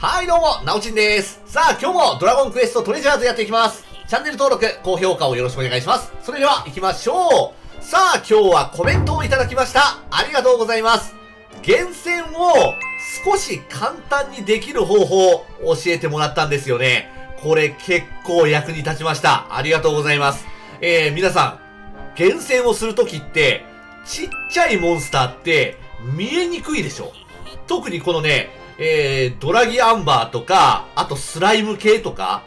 はいどうも、なおちんです。さあ、今日もドラゴンクエストトレジャーズやっていきます。チャンネル登録、高評価をよろしくお願いします。それでは、行きましょう。さあ、今日はコメントをいただきました。ありがとうございます。厳選を少し簡単にできる方法を教えてもらったんですよね。これ結構役に立ちました。ありがとうございます。えー、皆さん、厳選をするときって、ちっちゃいモンスターって見えにくいでしょ？特にこのね、えー、ドラギアンバーとか、あとスライム系とか、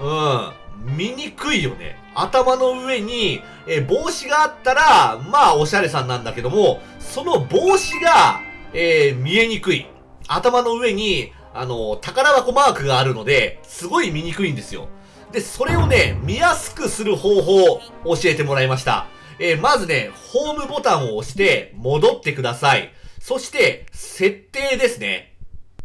うん、見にくいよね。頭の上に、えー、帽子があったら、まあ、おしゃれさんなんだけども、その帽子が、えー、見えにくい。頭の上に、あの、宝箱マークがあるので、すごい見にくいんですよ。で、それをね、見やすくする方法を教えてもらいました。えー、まずね、ホームボタンを押して、戻ってください。そして、設定ですね。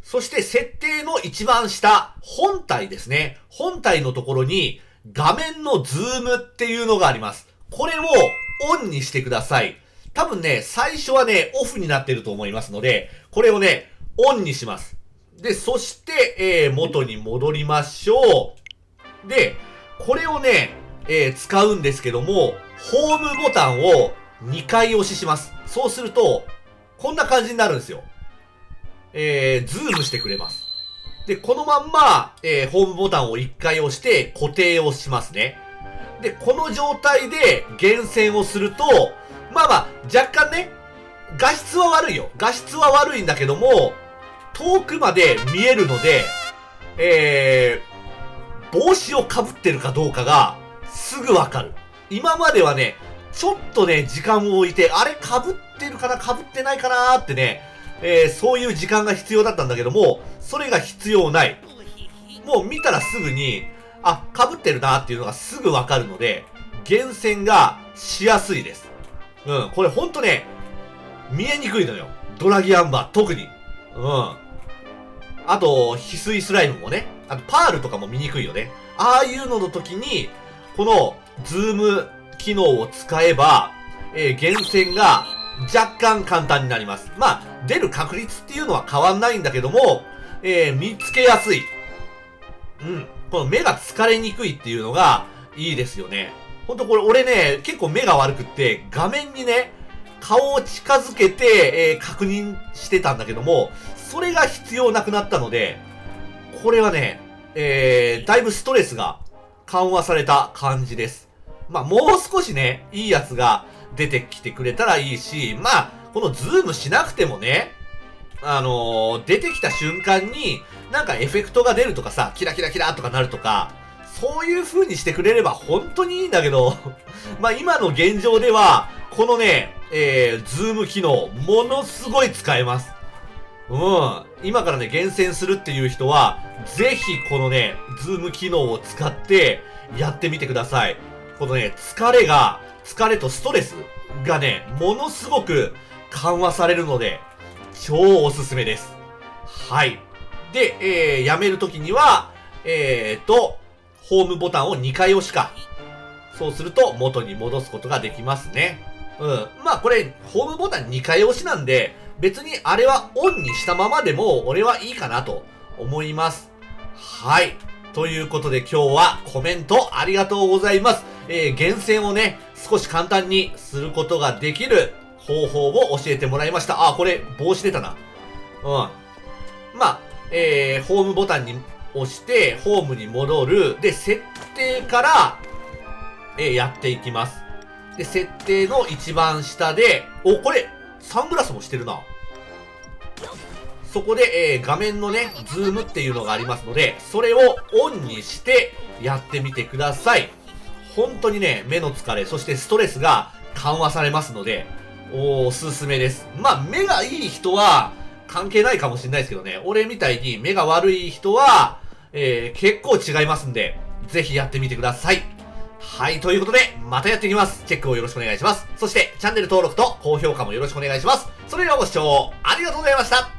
そして設定の一番下、本体ですね。本体のところに画面のズームっていうのがあります。これをオンにしてください。多分ね、最初はね、オフになってると思いますので、これをね、オンにします。で、そして、えー、元に戻りましょう。で、これをね、えー、使うんですけども、ホームボタンを2回押しします。そうすると、こんな感じになるんですよ。えー、ズームしてくれます。で、このまんま、えー、ホームボタンを1回押して固定をしますね。で、この状態で厳選をすると、まあまあ、若干ね、画質は悪いよ。画質は悪いんだけども、遠くまで見えるので、えー、帽子をかぶってるかどうかが、すぐわかる。今まではね、ちょっとね、時間を置いて、あれ被ってるかな被ってないかなーってね、えー、そういう時間が必要だったんだけども、それが必要ない。もう見たらすぐに、あ、被ってるなっていうのがすぐわかるので、厳選がしやすいです。うん、これほんとね、見えにくいのよ。ドラギアンバー、特に。うん。あと、翡翠スライムもね。あと、パールとかも見にくいよね。ああいうのの時に、この、ズーム機能を使えば、えー、厳選が若干簡単になります。まあ、出る確率っていうのは変わんないんだけども、えー、見つけやすい。うん。この目が疲れにくいっていうのがいいですよね。ほんとこれ俺ね、結構目が悪くって、画面にね、顔を近づけて、えー、確認してたんだけども、それが必要なくなったので、これはね、えー、だいぶストレスが緩和された感じです。まあ、もう少しね、いいやつが出てきてくれたらいいし、まあ、このズームしなくてもね、あのー、出てきた瞬間に、なんかエフェクトが出るとかさ、キラキラキラとかなるとか、そういう風にしてくれれば本当にいいんだけど、まあ今の現状では、このね、えー、ズーム機能、ものすごい使えます。うん。今からね、厳選するっていう人は、ぜひこのね、ズーム機能を使ってやってみてください。このね、疲れが、疲れとストレスがね、ものすごく緩和されるので、超おすすめです。はい。で、えー、やめるときには、えーと、ホームボタンを2回押しか。そうすると元に戻すことができますね。うん。まあこれ、ホームボタン2回押しなんで、別にあれはオンにしたままでも俺はいいかなと思います。はい。ということで今日はコメントありがとうございます。えー、厳選をね、少し簡単にすることができる方法を教えてもらいました。あ、これ、帽子出たな。うん。まあ、えー、ホームボタンに押して、ホームに戻る。で、設定から、えー、やっていきます。で、設定の一番下で、お、これ、サングラスもしてるな。そこで、えー、画面のね、ズームっていうのがありますので、それをオンにしてやってみてください。本当にね、目の疲れ、そしてストレスが緩和されますので、おすすめです。まあ、目がいい人は関係ないかもしれないですけどね、俺みたいに目が悪い人は、えー、結構違いますんで、ぜひやってみてください。はい、ということで、またやっていきます。チェックをよろしくお願いします。そして、チャンネル登録と高評価もよろしくお願いします。それではご視聴ありがとうございました。